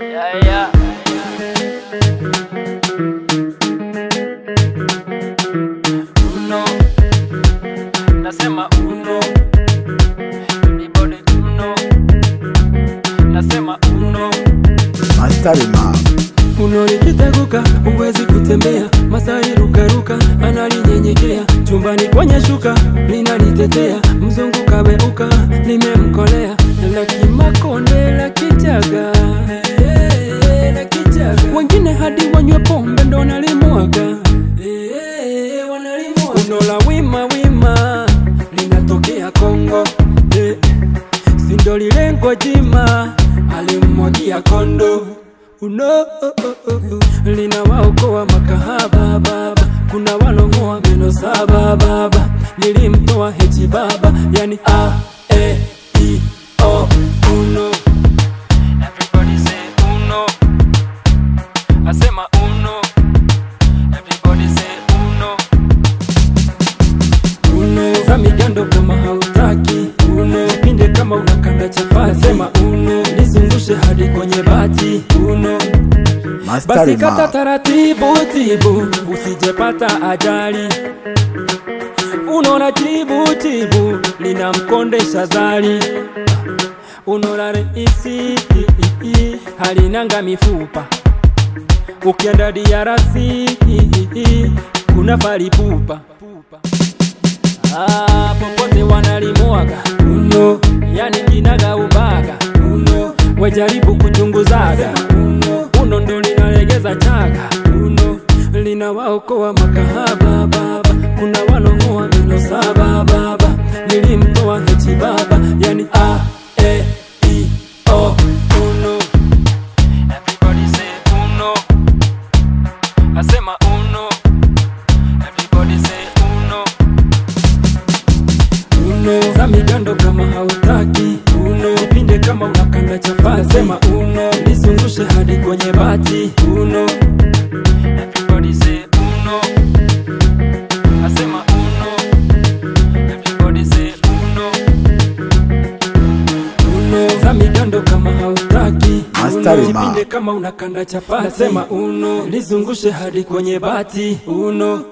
Yeah, yeah. Uno. Nasema uno. Everybody uno. Nasema uno. Mastari ma Uno likiteguka huwezi kutembea, Masai rukaruka analinyenyekea, chumbani kwenye shuka linanitetea, mzungu kaweuka limemkolea, la kimakonde la kichaga. wengine hadi wanywe pombe ndo nalimwaga. Uno la wima wima linatokea Kongo Eh, sindo lilengo jima alimwagia kondo uno oh, oh, oh, oh. linawaokoa makahaba baba kuna baba nilimtoa heti baba yani a e i o uno Everybody say uno. asema uno. Everybody say uno. uno za migando kama hautaki uno pinde kama unakanda chapati sema uno nizungushe hadi kwenye bati uno basi kata taratibu tibu usijepata ajali unaona lina linamkondesha shazali. Unaona reisi halinanga mifupa ukienda diarasi kuna falipupa Ah, popote wanalimwaga. Uno, yani kinaga ubaga. Uno, wajaribu kuchunguzaga. Uno, uno ndo linalegeza chaga. Uno, linawaokoa makahaba. baba, kuna walongoa meno saba baba, nilimtoa heti baba, yani a e i o uno. Everybody say uno. asema uno. Everybody say uno. uno za migando kama hautaki uno pinde kama unakanda chapati sema uno nisungushe hadi kwenye bati hautaki ma. jipinde kama unakanda chapati sema uno nizungushe hadi kwenye bati uno